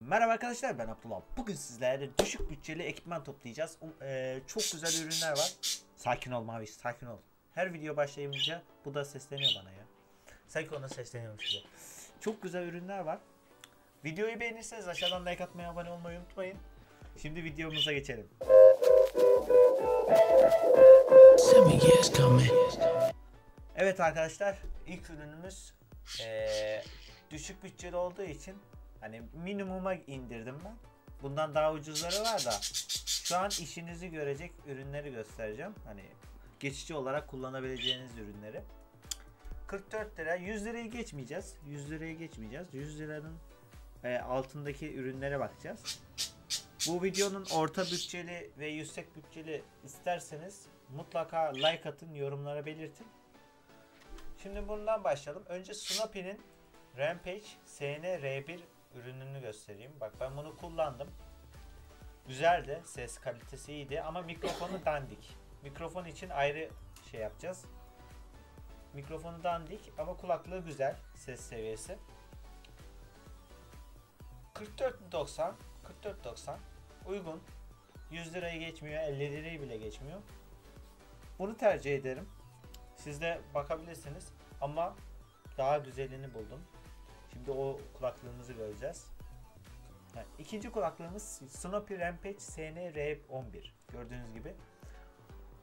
Merhaba arkadaşlar ben Abdullah. Bugün sizlerle düşük bütçeli ekipman toplayacağız. Um- eee, çok güzel ürünler var. Sakin ol Maviş sakin ol. Her video başlayınca bu da sesleniyor bana ya. Sanki ona sesleniyormuş gibi. Çok güzel ürünler var. Videoyu beğenirseniz aşağıdan like atmayı, abone olmayı unutmayın. Şimdi videomuza geçelim. Evet arkadaşlar ilk ürünümüz eee, düşük bütçeli olduğu için hani minimuma indirdim ben. Bundan daha ucuzları var da şu an işinizi görecek ürünleri göstereceğim. Hani geçici olarak kullanabileceğiniz ürünleri. 44 lira 100 lirayı geçmeyeceğiz. 100 lirayı geçmeyeceğiz. 100 liranın e, altındaki ürünlere bakacağız. Bu videonun orta bütçeli ve yüksek bütçeli isterseniz mutlaka like atın, yorumlara belirtin. Şimdi bundan başlayalım. Önce Snoopy'nin Rampage SN-R1 ürününü göstereyim. Bak ben bunu kullandım. Güzeldi. Ses kalitesi iyiydi ama mikrofonu dandik. Mikrofon için ayrı şey yapacağız. Mikrofonu dandik ama kulaklığı güzel. Ses seviyesi. 44.90 44.90 uygun. 100 lirayı geçmiyor, 50 lirayı bile geçmiyor. Bunu tercih ederim. Siz de bakabilirsiniz ama daha güzelini buldum. Şimdi o kulaklığımızı göreceğiz. Ha, İkinci kulaklığımız Snoopy Rampage SN-R11 gördüğünüz gibi.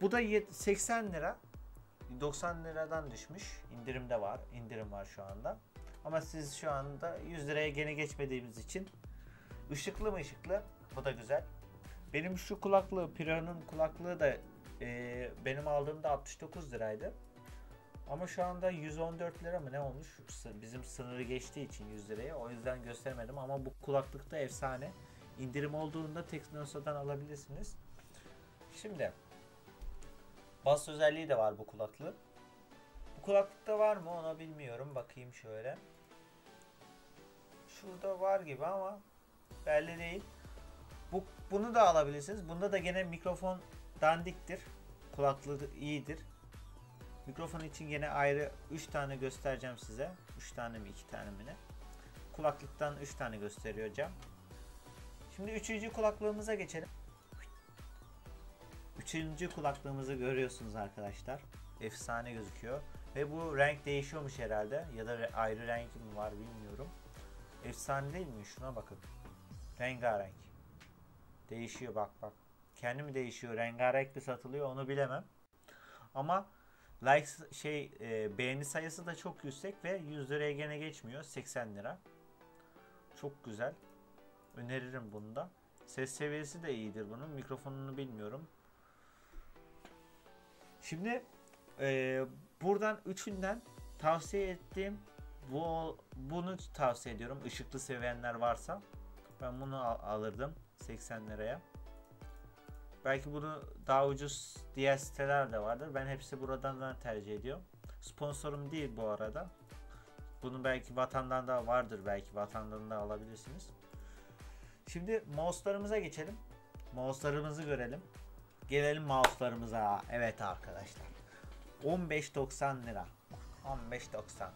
Bu da yet- 80 lira. 90 liradan düşmüş. İndirimde var. İndirim var şu anda. Ama siz şu anda 100 liraya gene geçmediğimiz için ışıklı mı ışıklı? Bu da güzel. Benim şu kulaklığı, Pira'nın kulaklığı da e, benim aldığımda 69 liraydı. Ama şu anda 114 lira mı ne olmuş? Bizim sınırı geçtiği için 100 liraya. O yüzden göstermedim ama bu kulaklıkta efsane. İndirim olduğunda Teknosa'dan alabilirsiniz. Şimdi bas özelliği de var bu kulaklığın. Bu kulaklıkta var mı onu bilmiyorum. Bakayım şöyle. Şurada var gibi ama belli değil. Bu, bunu da alabilirsiniz. Bunda da gene mikrofon dandiktir. Kulaklığı iyidir. Mikrofon için yine ayrı 3 tane göstereceğim size. 3 tane mi 2 tane mi ne? Kulaklıktan 3 tane gösteriyor cam. Şimdi üçüncü kulaklığımıza geçelim. Üçüncü kulaklığımızı görüyorsunuz arkadaşlar. Efsane gözüküyor. Ve bu renk değişiyormuş herhalde. Ya da ayrı renk mi var bilmiyorum. Efsane değil mi? Şuna bakın. Rengarenk. Değişiyor bak bak. Kendi mi değişiyor? Rengarenk mi satılıyor onu bilemem. Ama like şey e, beğeni sayısı da çok yüksek ve 100 liraya gene geçmiyor. 80 lira. Çok güzel. Öneririm bunu da. Ses seviyesi de iyidir bunun. Mikrofonunu bilmiyorum. Şimdi e, buradan üçünden tavsiye ettiğim bu bunu tavsiye ediyorum. Işıklı sevenler varsa ben bunu al- alırdım 80 liraya. Belki bunu daha ucuz diğer siteler de vardır. Ben hepsi buradan da tercih ediyorum. Sponsorum değil bu arada. Bunun belki vatandan da vardır belki vatandan da alabilirsiniz. Şimdi mouse'larımıza geçelim. Mouse'larımızı görelim. Gelelim mouse'larımıza. Evet arkadaşlar. 15.90 lira. 15.90.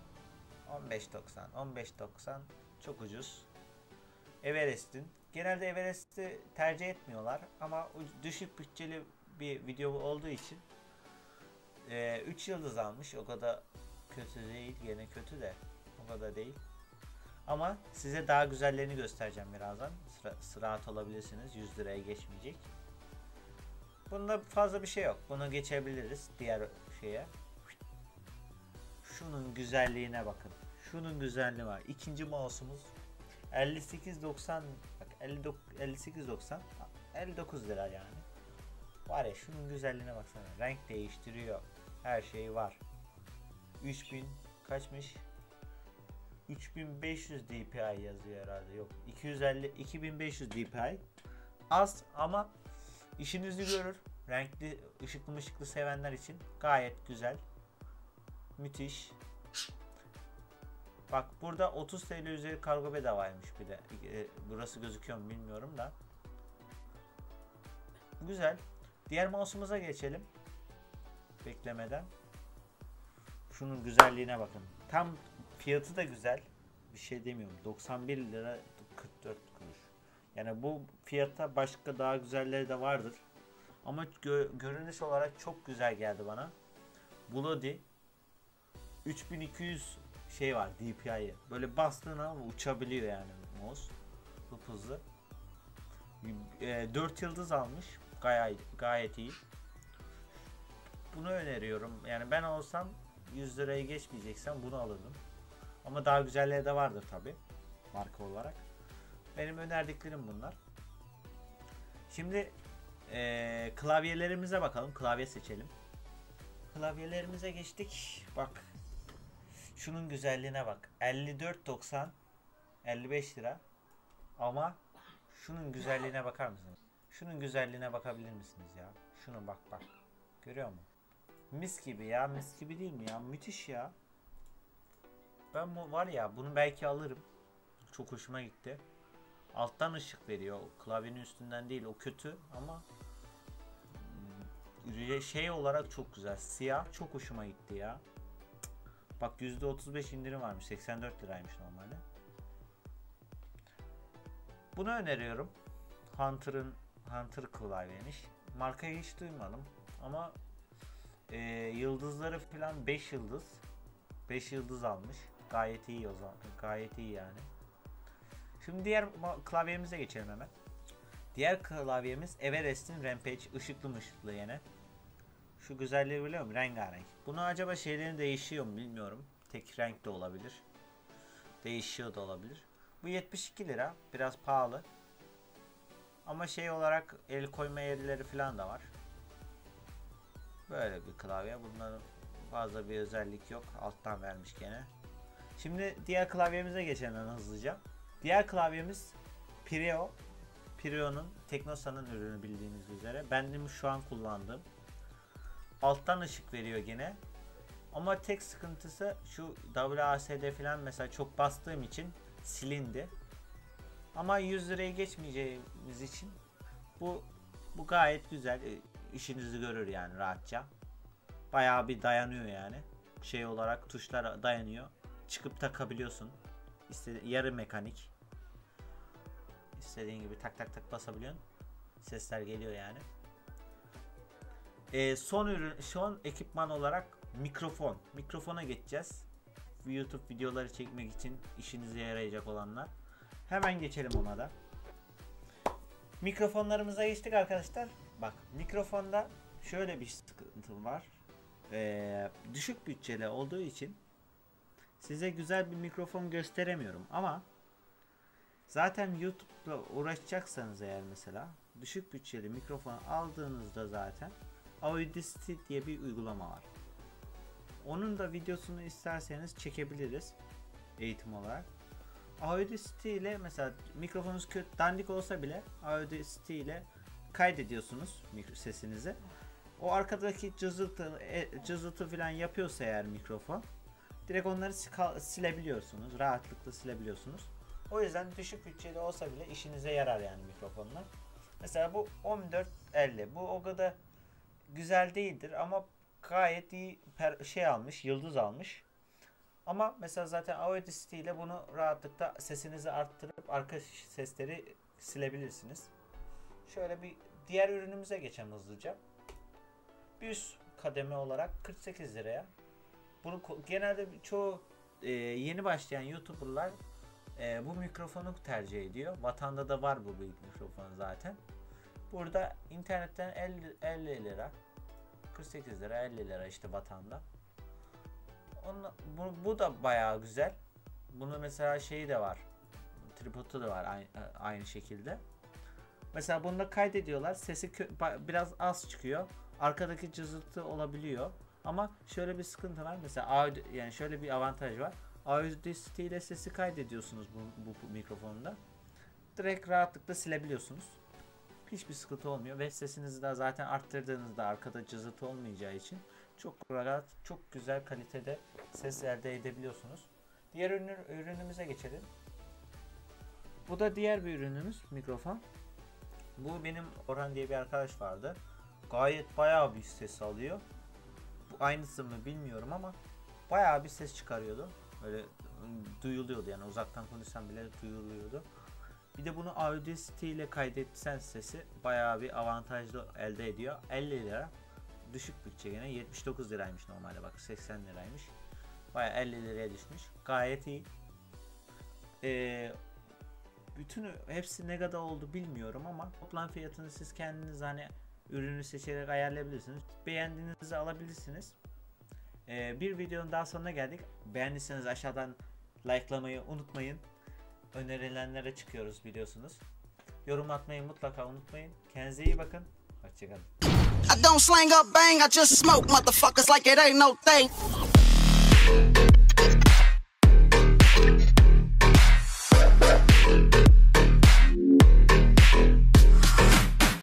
15.90. 15.90 çok ucuz. Everest'in. Genelde Everest'i tercih etmiyorlar ama düşük bütçeli bir video olduğu için 3 yıldız almış. O kadar kötü değil. Gene kötü de. O kadar değil. Ama size daha güzellerini göstereceğim birazdan. Sıra, sıraat olabilirsiniz. 100 liraya geçmeyecek. Bunda fazla bir şey yok. Bunu geçebiliriz diğer şeye. Şunun güzelliğine bakın. Şunun güzelliği var. İkinci mouse'umuz 58.90 bak 59 58.90 59 lira yani. Var ya şunun güzelliğine baksana. Renk değiştiriyor. Her şey var. 3000 kaçmış? 3500 dpi yazıyor herhalde. Yok. 250 2500 dpi. Az ama işinizi görür. Renkli, ışıklı mışıklı sevenler için gayet güzel. Müthiş. Bak burada 30 TL üzeri kargo bedavaymış bir de. E, burası gözüküyor mu bilmiyorum da. Güzel. Diğer mouse'umuza geçelim. Beklemeden. Şunun güzelliğine bakın. Tam fiyatı da güzel. Bir şey demiyorum. 91 lira 44 kuruş. Yani bu fiyata başka daha güzelleri de vardır. Ama gö- görünüş olarak çok güzel geldi bana. Bloody 3200 şey var DPI'ye. Böyle bastığın an uçabiliyor yani mouse. Hıp hızlı. E, 4 yıldız almış. Gayet gayet iyi. Bunu öneriyorum. Yani ben olsam 100 lirayı geçmeyeceksem bunu alırdım. Ama daha güzelleri de vardır tabi marka olarak. Benim önerdiklerim bunlar. Şimdi eee, klavyelerimize bakalım. Klavye seçelim. Klavyelerimize geçtik. Bak. Şunun güzelliğine bak. 54.90 55 lira. Ama şunun güzelliğine bakar mısınız? Şunun güzelliğine bakabilir misiniz ya? Şunu bak bak. Görüyor musun? Mis gibi ya. Mis gibi değil mi ya? Müthiş ya. Ben bu var ya bunu belki alırım. Çok hoşuma gitti. Alttan ışık veriyor. Klavyenin üstünden değil. O kötü ama mm, şey olarak çok güzel. Siyah çok hoşuma gitti ya. Bak %35 indirim varmış. 84 liraymış normalde. Bunu öneriyorum. Hunter'ın Hunter klavyeymiş. Markayı hiç duymadım ama e, yıldızları falan 5 yıldız. 5 yıldız almış. Gayet iyi o zaman. Gayet iyi yani. Şimdi diğer klavyemize geçelim hemen. Diğer klavyemiz Everest'in Rampage ışıklı mışıklı yine. Şu güzelliği biliyor musun? Rengarenk. Bunu acaba şeylerin değişiyor mu bilmiyorum. Tek renk de olabilir. Değişiyor da olabilir. Bu 72 lira. Biraz pahalı. Ama şey olarak el koyma yerleri falan da var. Böyle bir klavye. Bunların fazla bir özellik yok. Alttan vermiş gene. Şimdi diğer klavyemize geçelim hızlıca. Diğer klavyemiz Pireo. Pireo'nun Teknosa'nın ürünü bildiğiniz üzere. Benim şu an kullandığım. Alttan ışık veriyor gene. Ama tek sıkıntısı şu WASD falan mesela çok bastığım için silindi. Ama 100 lirayı geçmeyeceğimiz için bu bu gayet güzel. E, işinizi görür yani rahatça. Bayağı bir dayanıyor yani. Şey olarak tuşlara dayanıyor. Çıkıp takabiliyorsun. İstedi yarı mekanik. İstediğin gibi tak tak tak basabiliyorsun. Sesler geliyor yani. E, son ürün, son ekipman olarak mikrofon. Mikrofona geçeceğiz. YouTube videoları çekmek için işinize yarayacak olanlar. Hemen geçelim ona da. Mikrofonlarımıza geçtik arkadaşlar. Bak mikrofonda şöyle bir sıkıntı var. Ee, düşük bütçeli olduğu için size güzel bir mikrofon gösteremiyorum ama zaten YouTube'la uğraşacaksanız eğer mesela düşük bütçeli mikrofon aldığınızda zaten Audacity diye bir uygulama var. Onun da videosunu isterseniz çekebiliriz eğitim olarak. Audacity ile mesela mikrofonunuz kötü dandik olsa bile Audacity ile kaydediyorsunuz sesinizi. O arkadaki cızıltı, e, cızıltı falan yapıyorsa eğer mikrofon direkt onları sil- silebiliyorsunuz. Rahatlıkla silebiliyorsunuz. O yüzden düşük bütçeli olsa bile işinize yarar yani mikrofonlar. Mesela bu 1450. Bu o kadar güzel değildir ama gayet iyi per- şey almış, yıldız almış. Ama mesela zaten Audacity ile bunu rahatlıkla sesinizi arttırıp arka sesleri silebilirsiniz. Şöyle bir diğer ürünümüze geçelim hızlıca. Bir üst kademe olarak 48 liraya. Bunu genelde çoğu e, yeni başlayan YouTuber'lar e, bu mikrofonu tercih ediyor. Vatanda da var bu mikrofon zaten. Burada internetten 50, 50 lira 48 lira 50 lira işte vatanda. Onunla, bu, bu da bayağı güzel. Bunu mesela şeyi de var. Tripodu da var aynı, aynı şekilde. Mesela bunda kaydediyorlar. Sesi biraz az çıkıyor. Arkadaki cızıltı olabiliyor. Ama şöyle bir sıkıntı var. Mesela yani şöyle bir avantaj var. Audacity ile sesi kaydediyorsunuz bu, bu, bu mikrofonda. Direkt rahatlıkla silebiliyorsunuz. Hiçbir sıkıntı olmuyor ve sesinizi de zaten arttırdığınızda arkada cızıltı olmayacağı için çok rahat, çok güzel kalitede ses elde edebiliyorsunuz. Diğer ürün, ürünümüze geçelim. Bu da diğer bir ürünümüz mikrofon. Bu benim Orhan diye bir arkadaş vardı. Gayet bayağı bir ses alıyor. Bu aynısı mı bilmiyorum ama bayağı bir ses çıkarıyordu. Böyle duyuluyordu yani uzaktan konuşsam bile duyuluyordu. Bir de bunu Audacity ile kaydetsen sesi bayağı bir avantajlı elde ediyor. 50 lira. Düşük bütçe gene 79 liraymış normalde bak 80 liraymış. Bayağı 50 liraya düşmüş. Gayet iyi. Ee, bütünü hepsi ne kadar oldu bilmiyorum ama toplam fiyatını siz kendiniz hani ürünü seçerek ayarlayabilirsiniz. Beğendiğinizi alabilirsiniz. Ee, bir videonun daha sonuna geldik. Beğendiyseniz aşağıdan likelamayı unutmayın önerilenlere çıkıyoruz biliyorsunuz. Yorum atmayı mutlaka unutmayın. Kendinize iyi bakın. Hoşçakalın. I don't sling up bang, I just smoke motherfuckers like it ain't no thing.